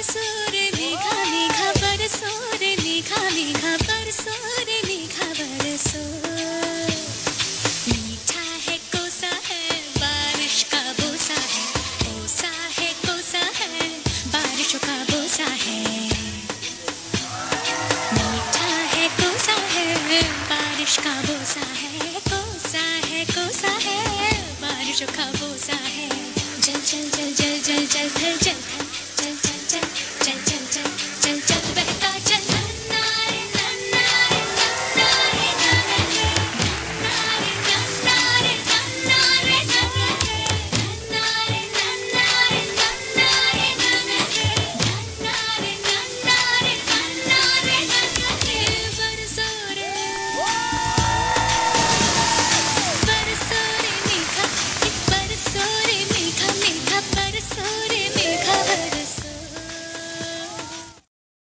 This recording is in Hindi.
परसोर निघा निघा परसोर निघा निघा परसोर निघा परसो मीठा है कोसा है बारिश का बोसा है कोसा है बारिश का बोसा है मीठा है कोसा है बारिश का बोसा है कोसा है कोसा है बारिश का बोसा है जल जल जल जल जल सुर